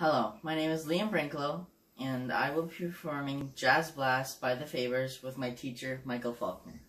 Hello, my name is Liam Brinklow, and I will be performing Jazz Blast by The Favors with my teacher, Michael Faulkner.